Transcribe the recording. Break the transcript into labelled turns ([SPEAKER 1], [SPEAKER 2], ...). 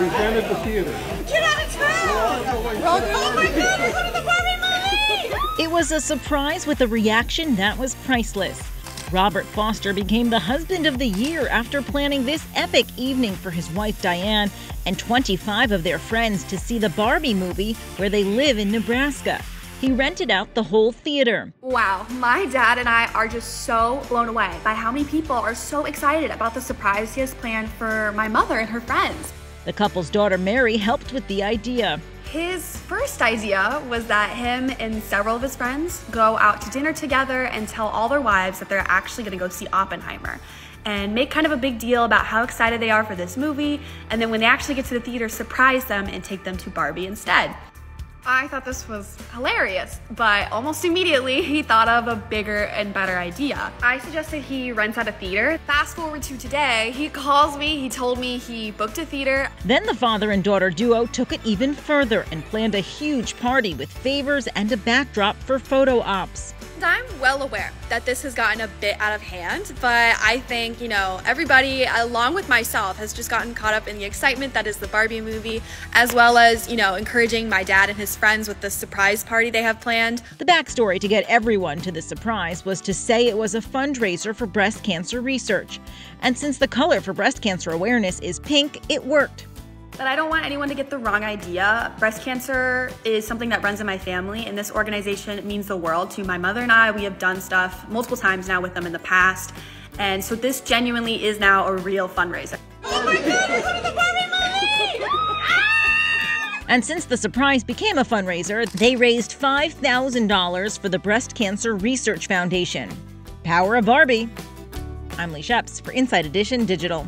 [SPEAKER 1] We rented the theater.
[SPEAKER 2] Get out of town! Oh my god, we're going to the Barbie movie!
[SPEAKER 3] It was a surprise with a reaction that was priceless. Robert Foster became the husband of the year after planning this epic evening for his wife Diane and 25 of their friends to see the Barbie movie where they live in Nebraska. He rented out the whole theater.
[SPEAKER 4] Wow, my dad and I are just so blown away by how many people are so excited about the surprise he has planned for my mother and her friends.
[SPEAKER 3] The couple's daughter Mary helped with the idea.
[SPEAKER 4] His first idea was that him and several of his friends go out to dinner together and tell all their wives that they're actually going to go see Oppenheimer and make kind of a big deal about how excited they are for this movie. And then when they actually get to the theater, surprise them and take them to Barbie instead. I thought this was hilarious, but almost immediately he thought of a bigger and better idea. I suggested he rents out a theater. Fast forward to today, he calls me, he told me he booked a theater.
[SPEAKER 3] Then the father and daughter duo took it even further and planned a huge party with favors and a backdrop for photo ops.
[SPEAKER 4] I'm well aware that this has gotten a bit out of hand, but I think, you know, everybody, along with myself, has just gotten caught up in the excitement that is the Barbie movie, as well as, you know, encouraging my dad and his friends with the surprise party they have planned.
[SPEAKER 3] The backstory to get everyone to the surprise was to say it was a fundraiser for breast cancer research. And since the color for breast cancer awareness is pink, it worked.
[SPEAKER 4] But I don't want anyone to get the wrong idea. Breast cancer is something that runs in my family, and this organization means the world to my mother and I. We have done stuff multiple times now with them in the past. And so this genuinely is now a real fundraiser.
[SPEAKER 2] Oh
[SPEAKER 3] And since the surprise became a fundraiser, they raised $5,000 for the Breast Cancer Research Foundation. Power of Barbie. I'm Leigh Scheps for Inside Edition Digital.